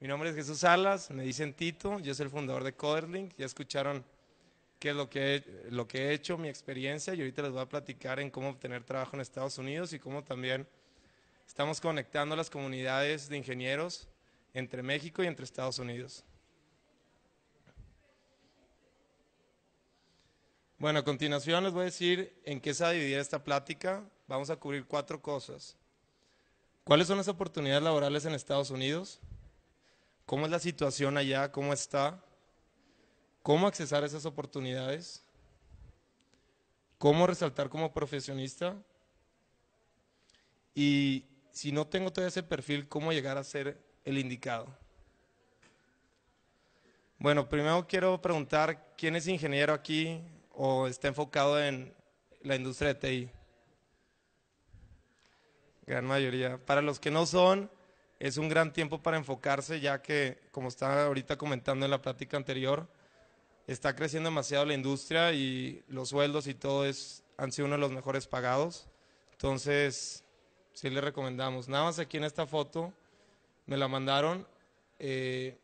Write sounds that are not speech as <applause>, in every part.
Mi nombre es Jesús Salas, me dicen Tito, yo soy el fundador de Coderlink, ya escucharon qué es lo que, lo que he hecho, mi experiencia, y ahorita les voy a platicar en cómo obtener trabajo en Estados Unidos y cómo también estamos conectando las comunidades de ingenieros entre México y entre Estados Unidos. Bueno, a continuación les voy a decir en qué se va a esta plática. Vamos a cubrir cuatro cosas. ¿Cuáles son las oportunidades laborales en Estados Unidos? ¿Cómo es la situación allá? ¿Cómo está? ¿Cómo accesar esas oportunidades? ¿Cómo resaltar como profesionista? Y si no tengo todo ese perfil, ¿cómo llegar a ser el indicado? Bueno, primero quiero preguntar, ¿quién es ingeniero aquí? o está enfocado en la industria de TI? Gran mayoría. Para los que no son, es un gran tiempo para enfocarse, ya que, como estaba ahorita comentando en la plática anterior, está creciendo demasiado la industria y los sueldos y todo es, han sido uno de los mejores pagados. Entonces, sí le recomendamos. Nada más aquí en esta foto, me la mandaron. Eh,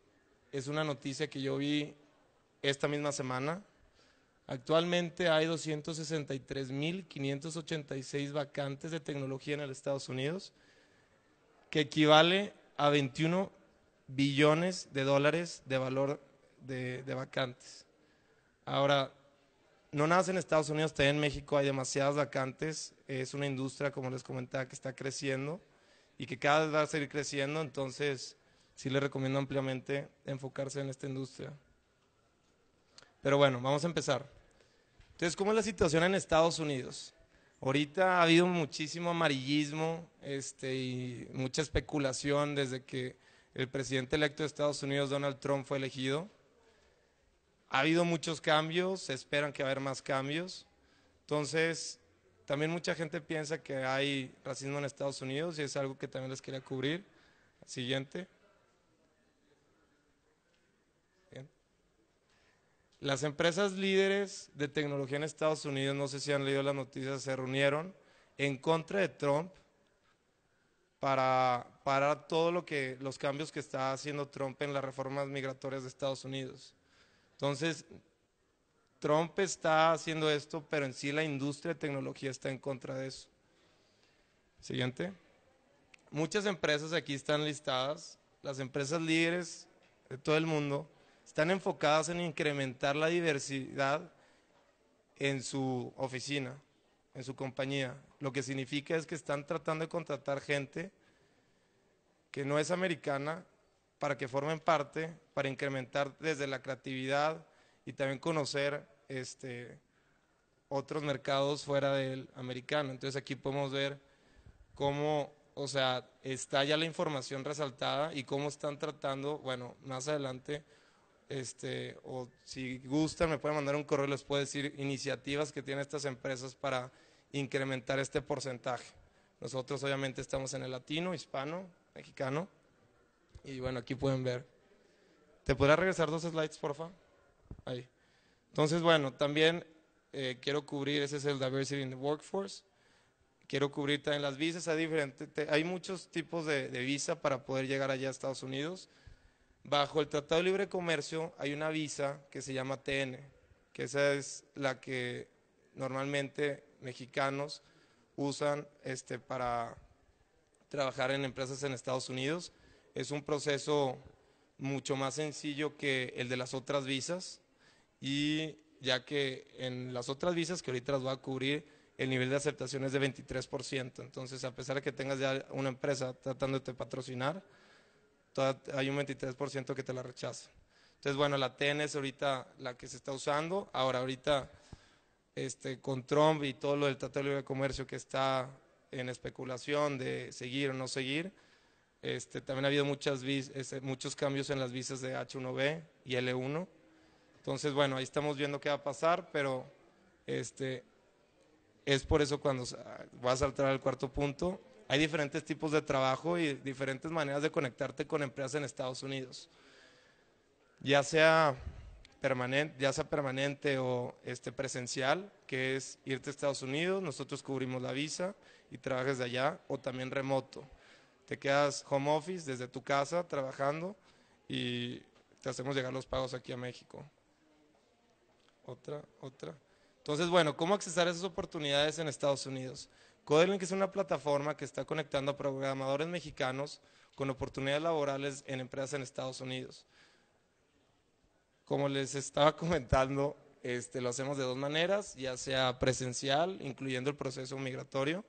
es una noticia que yo vi esta misma semana Actualmente hay 263.586 vacantes de tecnología en el Estados Unidos, que equivale a 21 billones de dólares de valor de, vacantes. Ahora, no nada en Estados Unidos, también en México hay demasiadas vacantes. Es una industria, como les comentaba, que está creciendo y que cada vez va a seguir creciendo. Entonces, sí les recomiendo ampliamente enfocarse en esta industria. Pero bueno, vamos a empezar. Entonces, ¿cómo es la situación en Estados Unidos? Ahorita ha habido muchísimo amarillismo este, y mucha especulación desde que el presidente electo de Estados Unidos, Donald Trump, fue elegido. Ha habido muchos cambios, se esperan que va haber más cambios. Entonces, también mucha gente piensa que hay racismo en Estados Unidos y es algo que también les quería cubrir. Siguiente. Las empresas líderes de tecnología en Estados Unidos, no sé si han leído las noticias, se reunieron en contra de Trump para parar todo lo que los cambios que está haciendo Trump en las reformas migratorias de Estados Unidos. Entonces, Trump está haciendo esto, pero en sí la industria de tecnología está en contra de eso. Siguiente. Muchas empresas aquí están listadas, las empresas líderes de todo el mundo están enfocadas en incrementar la diversidad en su oficina, en su compañía. Lo que significa es que están tratando de contratar gente que no es americana para que formen parte, para incrementar desde la creatividad y también conocer este, otros mercados fuera del americano. Entonces aquí podemos ver cómo, o sea, está ya la información resaltada y cómo están tratando, bueno, más adelante este, o si gustan me pueden mandar un correo, les puedo decir iniciativas que tienen estas empresas para incrementar este porcentaje. Nosotros obviamente estamos en el latino, hispano, mexicano, y bueno, aquí pueden ver. ¿Te podrás regresar dos slides, porfa? Ahí. Entonces, bueno, también eh, quiero cubrir, ese es el Diversity in the Workforce. Quiero cubrir también las visas, hay, diferentes, hay muchos tipos de, de visa para poder llegar allá a Estados Unidos. Bajo el Tratado de Libre Comercio hay una visa que se llama TN, que esa es la que normalmente mexicanos usan este, para trabajar en empresas en Estados Unidos. Es un proceso mucho más sencillo que el de las otras visas y ya que en las otras visas que ahorita las voy a cubrir, el nivel de aceptación es de 23%. Entonces, a pesar de que tengas ya una empresa tratando de patrocinar, hay un 23% que te la rechaza. Entonces, bueno, la TN es ahorita la que se está usando. Ahora, ahorita, este, con Trump y todo lo del Tratado de Libre Comercio que está en especulación de seguir o no seguir, este, también ha habido muchas este, muchos cambios en las visas de H1B y L1. Entonces, bueno, ahí estamos viendo qué va a pasar, pero este, es por eso cuando va a saltar al cuarto punto, hay diferentes tipos de trabajo y diferentes maneras de conectarte con empresas en Estados Unidos. Ya sea permanente, ya sea permanente o este presencial, que es irte a Estados Unidos, nosotros cubrimos la visa y trabajas de allá, o también remoto. Te quedas home office desde tu casa trabajando y te hacemos llegar los pagos aquí a México. Otra, otra. Entonces, bueno, ¿cómo accesar esas oportunidades en Estados Unidos? Codelink es una plataforma que está conectando a programadores mexicanos con oportunidades laborales en empresas en Estados Unidos. Como les estaba <laughs> comentando, este, lo hacemos de dos maneras, ya sea presencial, incluyendo el proceso migratorio,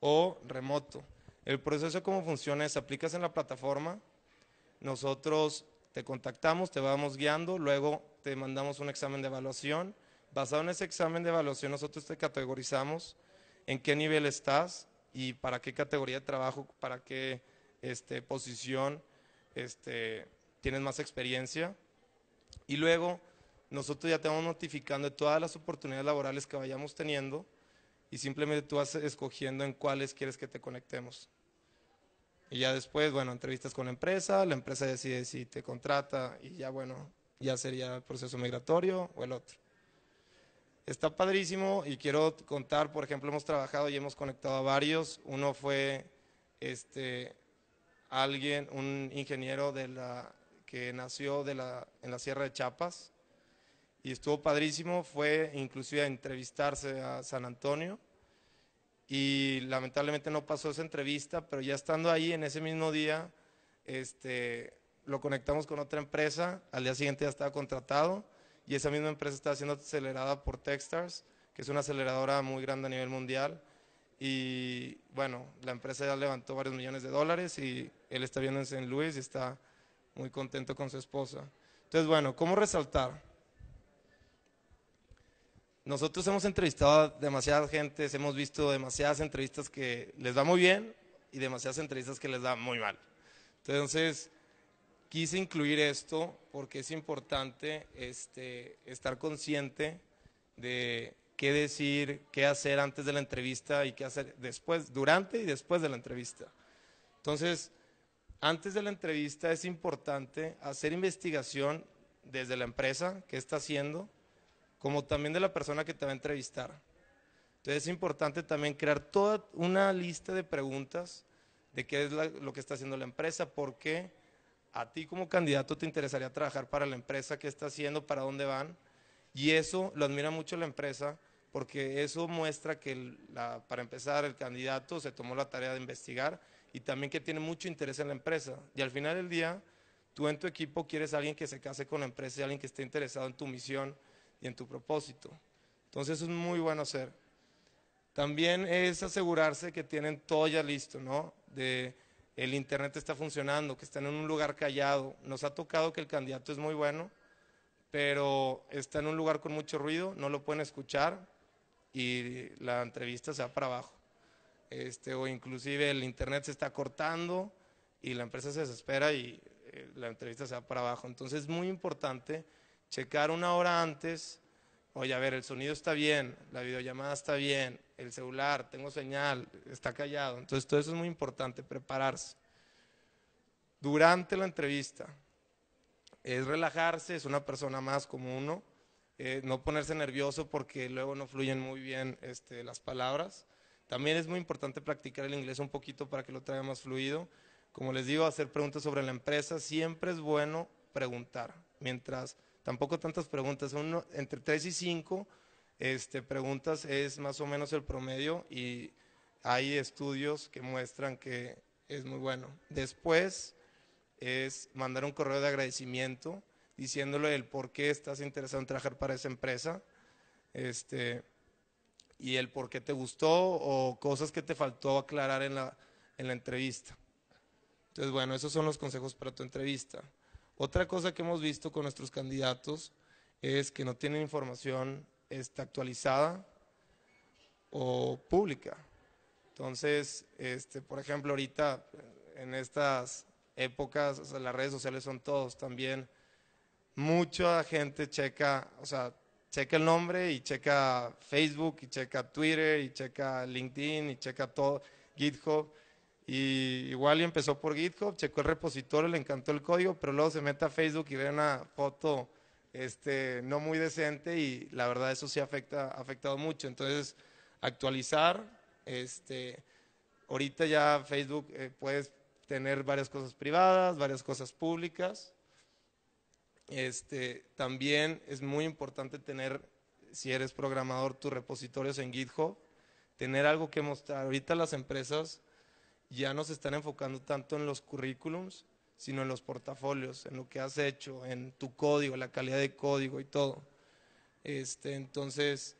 o remoto. El proceso cómo funciona es, aplicas en la plataforma, nosotros te contactamos, te vamos guiando, luego te mandamos un examen de evaluación. Basado en ese examen de evaluación, nosotros te categorizamos en qué nivel estás y para qué categoría de trabajo, para qué este, posición este, tienes más experiencia. Y luego nosotros ya te vamos notificando de todas las oportunidades laborales que vayamos teniendo y simplemente tú vas escogiendo en cuáles quieres que te conectemos. Y ya después, bueno, entrevistas con la empresa, la empresa decide si te contrata y ya, bueno, ya sería el proceso migratorio o el otro. Está padrísimo y quiero contar, por ejemplo, hemos trabajado y hemos conectado a varios. Uno fue este, alguien, un ingeniero de la, que nació de la, en la Sierra de Chiapas y estuvo padrísimo. Fue inclusive a entrevistarse a San Antonio y lamentablemente no pasó esa entrevista, pero ya estando ahí en ese mismo día, este, lo conectamos con otra empresa, al día siguiente ya estaba contratado y esa misma empresa está siendo acelerada por Techstars, que es una aceleradora muy grande a nivel mundial y bueno, la empresa ya levantó varios millones de dólares y él está viendo en St. Louis y está muy contento con su esposa. Entonces, bueno, ¿cómo resaltar? Nosotros hemos entrevistado a demasiadas gentes, hemos visto demasiadas entrevistas que les va muy bien y demasiadas entrevistas que les da muy mal. Entonces, quise incluir esto porque es importante este, estar consciente de qué decir, qué hacer antes de la entrevista y qué hacer después, durante y después de la entrevista. Entonces, antes de la entrevista es importante hacer investigación desde la empresa, qué está haciendo, como también de la persona que te va a entrevistar. Entonces es importante también crear toda una lista de preguntas de qué es lo que está haciendo la empresa, por qué a ti como candidato te interesaría trabajar para la empresa, qué está haciendo, para dónde van. Y eso lo admira mucho la empresa porque eso muestra que, para empezar, el candidato se tomó la tarea de investigar y también que tiene mucho interés en la empresa. Y al final del día, tú en tu equipo quieres a alguien que se case con la empresa y alguien que esté interesado en tu misión y en tu propósito. Entonces es muy bueno hacer. También es asegurarse que tienen todo ya listo, ¿no? De el internet está funcionando, que están en un lugar callado. Nos ha tocado que el candidato es muy bueno, pero está en un lugar con mucho ruido, no lo pueden escuchar y la entrevista se va para abajo. Este, o inclusive el internet se está cortando y la empresa se desespera y eh, la entrevista se va para abajo. Entonces es muy importante checar una hora antes, oye, a ver, el sonido está bien, la videollamada está bien, el celular, tengo señal, está callado. Entonces, todo eso es muy importante, prepararse. Durante la entrevista, es relajarse, es una persona más como uno, eh, no ponerse nervioso porque luego no fluyen muy bien este, las palabras. También es muy importante practicar el inglés un poquito para que lo traiga más fluido. Como les digo, hacer preguntas sobre la empresa, siempre es bueno preguntar. Mientras tampoco tantas preguntas, entre 3 y 5 este, preguntas es más o menos el promedio y hay estudios que muestran que es muy bueno. Después es mandar un correo de agradecimiento diciéndole el por qué estás interesado en trabajar para esa empresa este, y el por qué te gustó o cosas que te faltó aclarar en la, en la entrevista. Entonces, bueno, esos son los consejos para tu entrevista. Otra cosa que hemos visto con nuestros candidatos es que no tienen información este, actualizada o pública. Entonces, este, por ejemplo, ahorita en estas épocas, las redes sociales son todos también. Mucha gente checa, o sea, checa el nombre y checa Facebook y checa Twitter y checa LinkedIn y checa todo, GitHub y igual y empezó por GitHub, checó el repositorio, le encantó el código, pero luego se mete a Facebook y ve una foto este, no muy decente y la verdad eso sí afecta, ha afectado mucho. Entonces, actualizar, este, ahorita ya Facebook eh, puedes tener varias cosas privadas, varias cosas públicas. Este, también es muy importante tener, si eres programador, tus repositorios en GitHub, tener algo que mostrar. Ahorita las empresas ya no se están enfocando tanto en los currículums, sino en los portafolios, en lo que has hecho, en tu código, la calidad de código y todo. Este, entonces,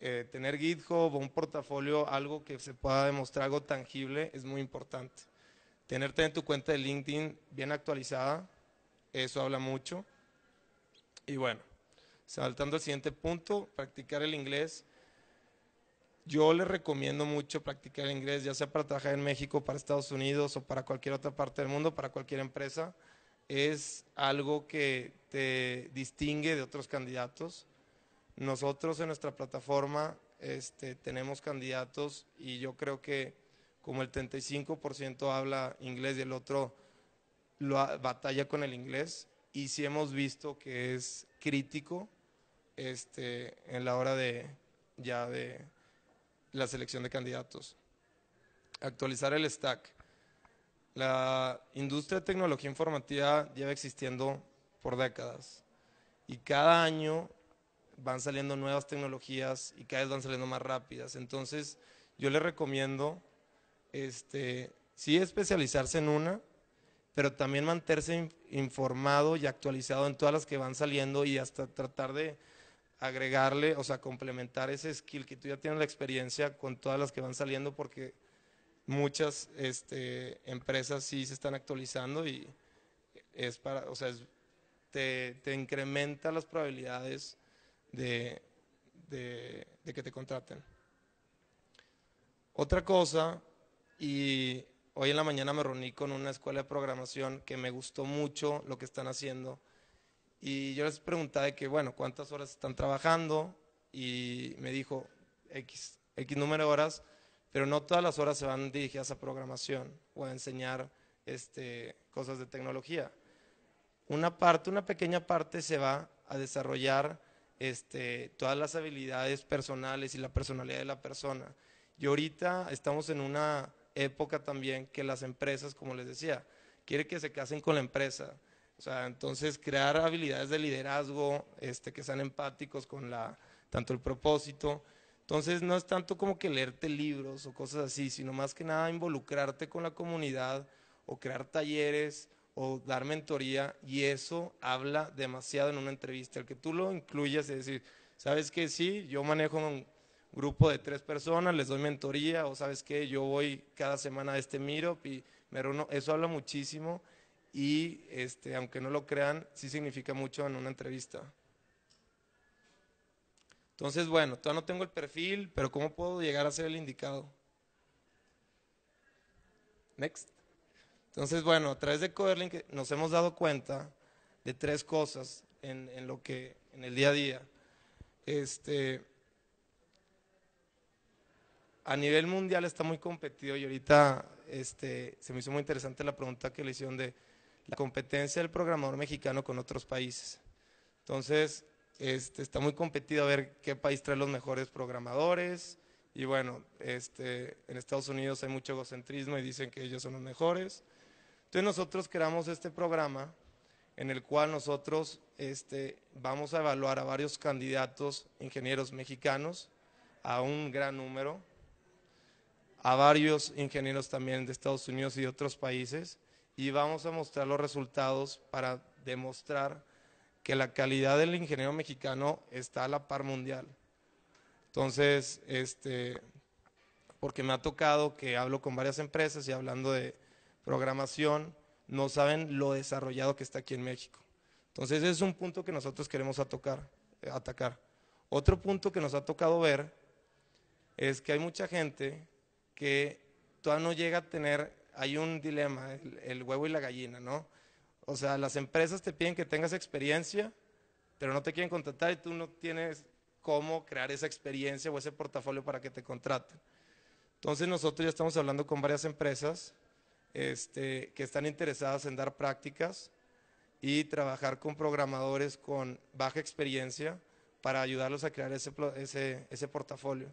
eh, tener GitHub o un portafolio, algo que se pueda demostrar, algo tangible, es muy importante. Tenerte en tu cuenta de LinkedIn bien actualizada, eso habla mucho. Y bueno, saltando al siguiente punto, practicar el inglés. Yo les recomiendo mucho practicar el inglés, ya sea para trabajar en México, para Estados Unidos o para cualquier otra parte del mundo, para cualquier empresa. Es algo que te distingue de otros candidatos. Nosotros en nuestra plataforma este, tenemos candidatos y yo creo que como el 35% habla inglés y el otro lo batalla con el inglés y sí hemos visto que es crítico este, en la hora de ya de la selección de candidatos. Actualizar el stack. La industria de tecnología informativa lleva existiendo por décadas y cada año van saliendo nuevas tecnologías y cada vez van saliendo más rápidas. Entonces, yo les recomiendo, este, sí especializarse en una, pero también mantenerse informado y actualizado en todas las que van saliendo y hasta tratar de agregarle, o sea, complementar ese skill que tú ya tienes la experiencia con todas las que van saliendo porque muchas este, empresas sí se están actualizando y es para, o sea, te, te incrementa las probabilidades de, que te contraten. Otra cosa, y hoy en la mañana me reuní con una escuela de programación que me gustó mucho lo que están haciendo. Y yo les preguntaba de que, bueno, ¿cuántas horas están trabajando? Y me dijo, X, X número de horas, pero no todas las horas se van dirigidas a programación o a enseñar este, cosas de tecnología. Una parte, una pequeña parte se va a desarrollar este, todas las habilidades personales y la personalidad de la persona. Y ahorita estamos en una época también que las empresas, como les decía, quiere que se casen con la empresa. O sea, entonces crear habilidades de liderazgo, este, que sean empáticos con la, tanto el propósito. Entonces no es tanto como que leerte libros o cosas así, sino más que nada involucrarte con la comunidad o crear talleres o dar mentoría y eso habla demasiado en una entrevista. El que tú lo incluyas es decir, ¿sabes que Sí, yo manejo un grupo de tres personas, les doy mentoría o ¿sabes qué? Yo voy cada semana a este meetup y me reúno. Eso habla muchísimo y este, aunque no lo crean, sí significa mucho en una entrevista. Entonces, bueno, todavía no tengo el perfil, pero ¿cómo puedo llegar a ser el indicado? Next. Entonces, bueno, a través de Coderlink nos hemos dado cuenta de tres cosas en, lo que, en el día a día. Este, a nivel mundial está muy competido y ahorita este, se me hizo muy interesante la pregunta que le hicieron de la competencia del programador mexicano con otros países. Entonces, este, está muy competido a ver qué país trae los mejores programadores. Y bueno, este, en Estados Unidos hay mucho egocentrismo y dicen que ellos son los mejores. Entonces nosotros creamos este programa en el cual nosotros este, vamos a evaluar a varios candidatos ingenieros mexicanos, a un gran número, a varios ingenieros también de Estados Unidos y de otros países, y vamos a mostrar los resultados para demostrar que la calidad del ingeniero mexicano está a la par mundial. Entonces, este, porque me ha tocado que hablo con varias empresas y hablando de programación, no saben lo desarrollado que está aquí en México. Entonces, ese es un punto que nosotros queremos eh, atacar. Otro punto que nos ha tocado ver es que hay mucha gente que todavía no llega a tener, hay un dilema, el, huevo y la gallina, ¿no? O sea, las empresas te piden que tengas experiencia, pero no te quieren contratar y tú no tienes cómo crear esa experiencia o ese portafolio para que te contraten. Entonces nosotros ya estamos hablando con varias empresas este, que están interesadas en dar prácticas y trabajar con programadores con baja experiencia para ayudarlos a crear ese, ese, ese portafolio.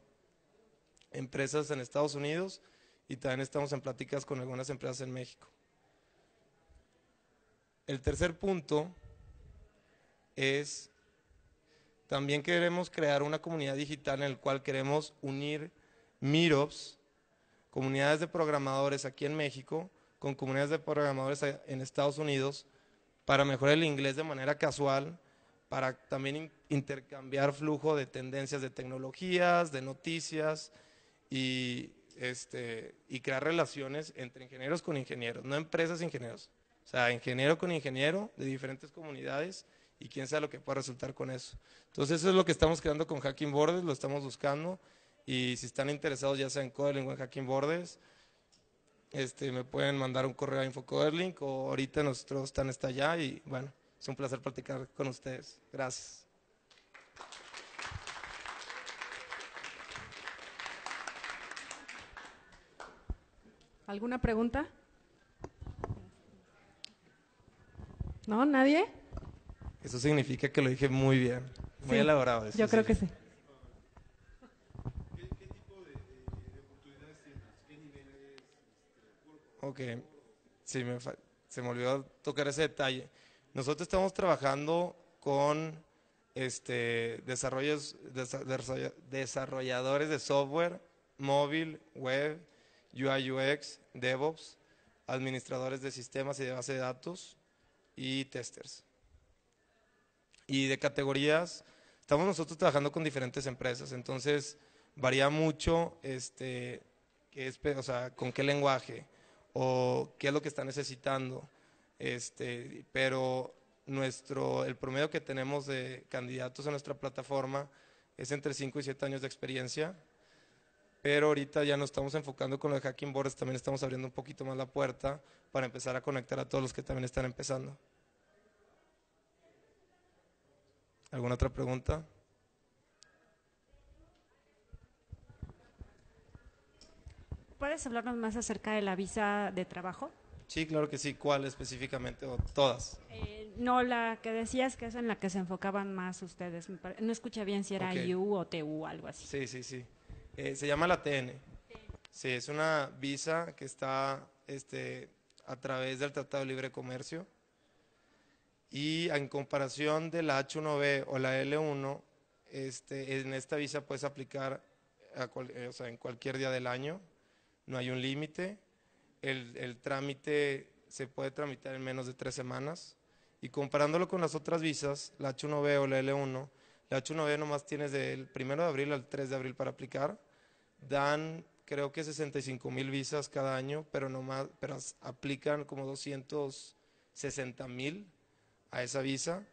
Empresas en Estados Unidos y también estamos en pláticas con algunas empresas en México. El tercer punto es, también queremos crear una comunidad digital en la cual queremos unir meetups, comunidades de programadores aquí en México, con comunidades de programadores en Estados Unidos, para mejorar el inglés de manera casual, para también intercambiar flujo de tendencias de tecnologías, de noticias y, este, y crear relaciones entre ingenieros con ingenieros, no empresas ingenieros. O sea, ingeniero con ingeniero de diferentes comunidades y quién sabe lo que pueda resultar con eso. Entonces eso es lo que estamos creando con Hacking Borders, lo estamos buscando y si están interesados ya sea en Codelink o en Hacking Borders, este, me pueden mandar un correo a InfoCoderlink o ahorita nosotros están está allá y bueno, es un placer platicar con ustedes. Gracias. ¿Alguna pregunta? ¿No? ¿Nadie? Eso significa que lo dije muy bien, muy elaborado. yo creo que sí. ¿Qué, tipo de, oportunidades tienes? ¿Qué niveles? Ok, sí, me, se me olvidó tocar ese detalle. Nosotros estamos trabajando con este, desarrollos, desarrolladores de software, móvil, web, UI, UX, DevOps, administradores de sistemas y de base de datos y testers. Y de categorías, estamos nosotros trabajando con diferentes empresas, entonces varía mucho este, qué o sea, con qué lenguaje o qué es lo que está necesitando. Este, pero nuestro, el promedio que tenemos de candidatos en nuestra plataforma es entre 5 y 7 años de experiencia pero ahorita ya nos estamos enfocando con los hacking boards, también estamos abriendo un poquito más la puerta para empezar a conectar a todos los que también están empezando. ¿Alguna otra pregunta? ¿Puedes hablarnos más acerca de la visa de trabajo? Sí, claro que sí. ¿Cuál específicamente o todas? Eh, no, la que decías que es en la que se enfocaban más ustedes. No escuché bien si era IU o TU o algo así. Sí, sí, sí. Eh, se llama la TN. Sí, es una visa que está este, a través del Tratado de Libre Comercio. Y en comparación de la H1B o la L1, este, en esta visa puedes aplicar eh, en cualquier día del año, no hay un límite. El, el, trámite se puede tramitar en menos de tres semanas. Y comparándolo con las otras visas, la H1B o la L1, la H1B nomás tienes del 1 de abril al 3 de abril para aplicar. Dan creo que 65 mil visas cada año, pero, nomás, pero aplican como 260 mil a esa visa.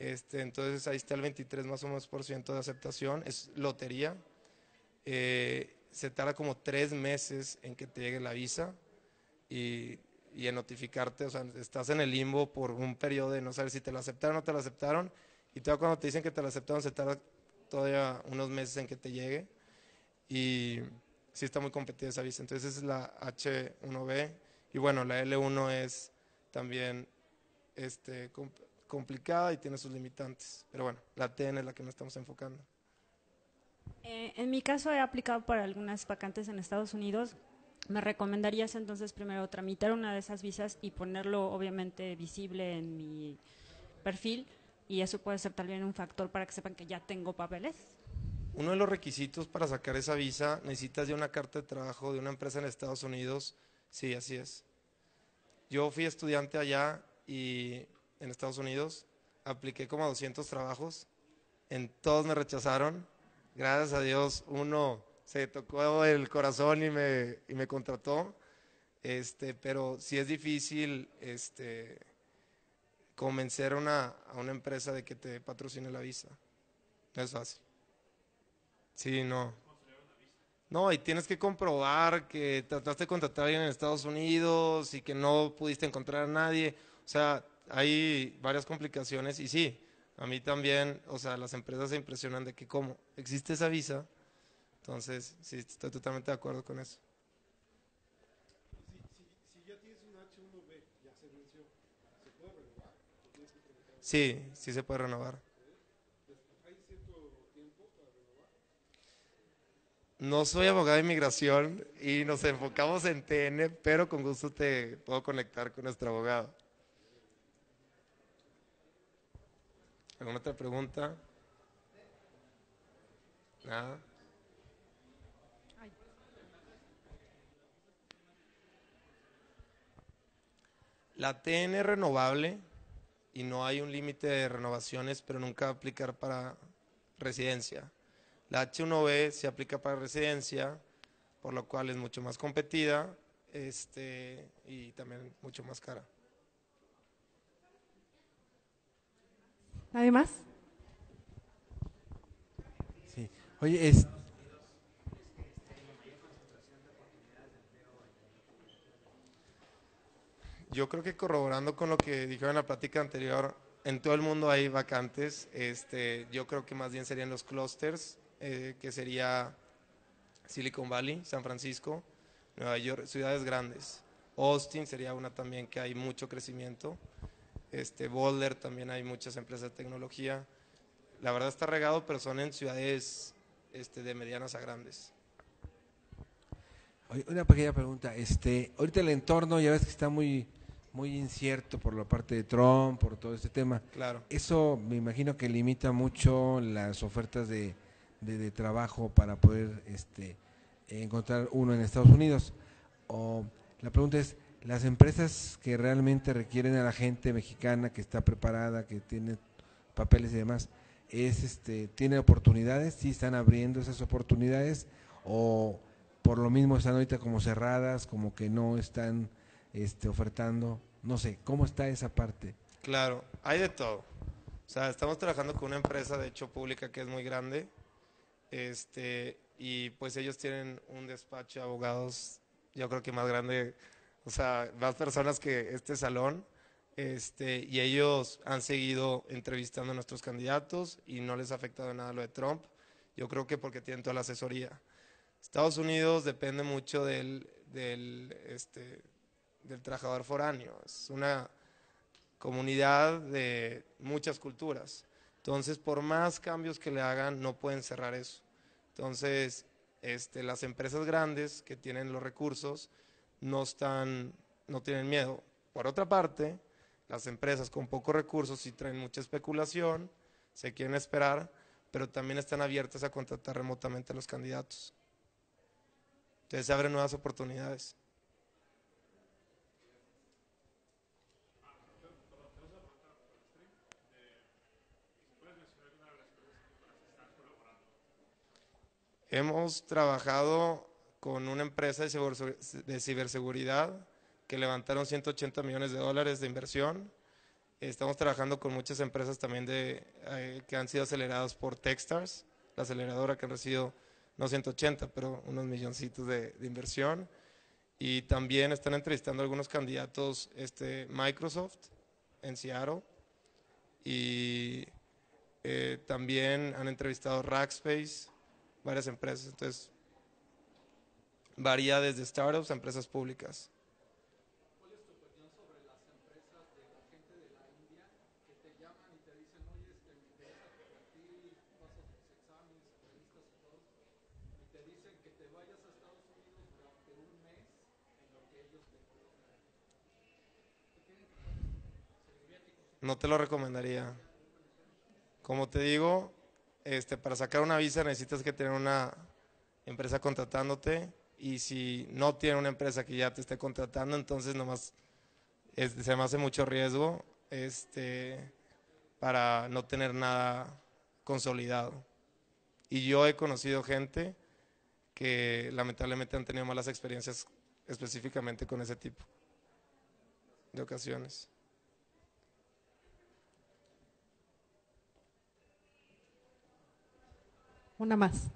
Este, entonces ahí está el 23 más o menos por ciento de aceptación. Es lotería. Eh, se tarda como tres meses en que te llegue la visa y, y, en notificarte, o sea, estás en el limbo por un periodo de no saber si te la aceptaron o no te la aceptaron y todavía cuando te dicen que te la aceptaron, se tarda todavía unos meses en que te llegue. Y sí está muy competida esa visa. Entonces es la H1B. Y bueno, la L1 es también este, complicada y tiene sus limitantes. Pero bueno, la TN es la que nos estamos enfocando. Eh, en mi caso he aplicado para algunas vacantes en Estados Unidos. ¿Me recomendarías entonces primero tramitar una de esas visas y ponerlo obviamente visible en mi perfil? Y eso puede ser también un factor para que sepan que ya tengo papeles. Uno de los requisitos para sacar esa visa, necesitas ya una carta de trabajo de una empresa en Estados Unidos. Sí, así es. Yo fui estudiante allá y en Estados Unidos apliqué como a 200 trabajos. En todos me rechazaron. Gracias a Dios, uno se tocó el corazón y me, y me contrató. Este, pero sí es difícil, este, convencer a una, a una empresa de que te patrocine la visa. No es fácil. Sí, no. No, y tienes que comprobar que trataste de contratar a alguien en Estados Unidos y que no pudiste encontrar a nadie. O sea, hay varias complicaciones y sí, a mí también, o sea, las empresas se impresionan de que cómo existe esa visa. Entonces, sí, estoy totalmente de acuerdo con eso. Sí, sí se puede renovar. No soy abogado de inmigración y nos enfocamos en TN, pero con gusto te puedo conectar con nuestro abogado. ¿Alguna otra pregunta? Nada. La TN renovable y no hay un límite de renovaciones, pero nunca va a aplicar para residencia. La H1B se aplica para residencia, por lo cual es mucho más competida este, y también mucho más cara. ¿Nadie más? Sí. Oye, es, Yo creo que corroborando con lo que dijeron en la plática anterior, en todo el mundo hay vacantes. Este, yo creo que más bien serían los clusters, eh, que sería Silicon Valley, San Francisco, Nueva York, ciudades grandes. Austin sería una también que hay mucho crecimiento. Este, Boulder también hay muchas empresas de tecnología. La verdad está regado, pero son en ciudades este, de medianas a grandes. una pequeña pregunta. Este, ahorita el entorno ya ves que está muy, muy incierto por la parte de Trump, por todo este tema. Claro. Eso me imagino que limita mucho las ofertas de, de- de trabajo para poder este, encontrar uno en Estados Unidos. O la pregunta es, las empresas que realmente requieren a la gente mexicana que está preparada, que tiene papeles y demás, es este, tiene oportunidades, sí están abriendo esas oportunidades o por lo mismo están ahorita como cerradas, como que no están este, ofertando, no sé, ¿cómo está esa parte? Claro, hay de todo. O sea, estamos trabajando con una empresa, de hecho, pública que es muy grande. Este, y pues ellos tienen un despacho de abogados, yo creo que más grande, o sea, más personas que este salón. Este, y ellos han seguido entrevistando a nuestros candidatos y no les ha afectado nada lo de Trump. Yo creo que porque tienen toda la asesoría. Estados Unidos depende mucho del, del, este, del trabajador foráneo. Es una comunidad de muchas culturas. Entonces, por más cambios que le hagan, no pueden cerrar eso. Entonces, este, las empresas grandes que tienen los recursos no están, no tienen miedo. Por otra parte, las empresas con pocos recursos sí traen mucha especulación, se quieren esperar, pero también están abiertas a contratar remotamente a los candidatos. Entonces se abren nuevas oportunidades. Hemos trabajado con una empresa de ciber- de ciberseguridad que levantaron 180 millones de dólares de inversión. Estamos trabajando con muchas empresas también de, eh, que han sido aceleradas por Techstars, la aceleradora que han recibido no 180, pero unos milloncitos de, inversión. Y también están entrevistando algunos candidatos este, Microsoft en Seattle. Y eh, también han entrevistado Rackspace, varias empresas. Entonces, varía desde startups a empresas públicas. No te lo recomendaría. Como te digo, este, para sacar una visa necesitas que tener una empresa contratándote y si no tiene una empresa que ya te esté contratando, entonces nomás es- se me hace mucho riesgo este, para no tener nada consolidado. Y yo he conocido gente que lamentablemente han tenido malas experiencias específicamente con ese tipo de ocasiones. Una más.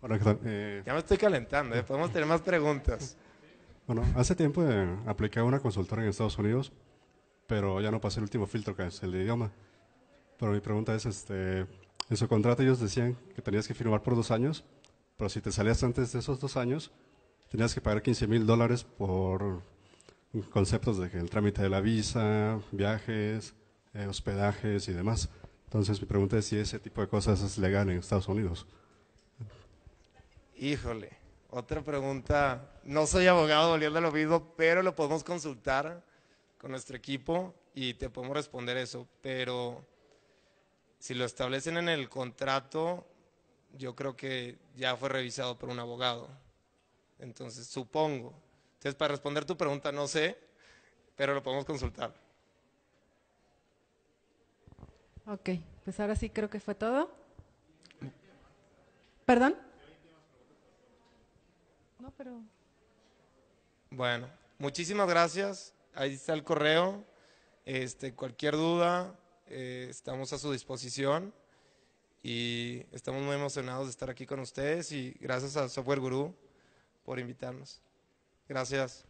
Hola, ¿qué tal? Eh, Ya me estoy calentando, ¿eh? podemos tener más preguntas. bueno, hace tiempo eh, apliqué a una consultora en Estados Unidos, pero ya no pasé el último filtro, que es el de idioma. Pero mi pregunta es, este, en su contrato ellos decían que tenías que firmar por dos años, pero si te salías antes de esos dos años, tenías que pagar 15 mil dólares por conceptos de que el trámite de la visa, viajes, eh, hospedajes y demás. Entonces mi pregunta es si ese tipo de cosas es legal en Estados Unidos. Híjole, otra pregunta. No soy abogado volviendo a lo mismo, pero lo podemos consultar con nuestro equipo y te podemos responder eso, pero si lo establecen en el contrato, yo creo que ya fue revisado por un abogado. Entonces, supongo. Entonces, para responder tu pregunta, no sé, pero lo podemos consultar. Ok, pues ahora sí creo que fue todo. ¿Perdón? No, pero... Bueno, muchísimas gracias. Ahí está el correo. Este, cualquier duda, eh, estamos a su disposición y estamos muy emocionados de estar aquí con ustedes y gracias a Software Guru por invitarnos. Gracias.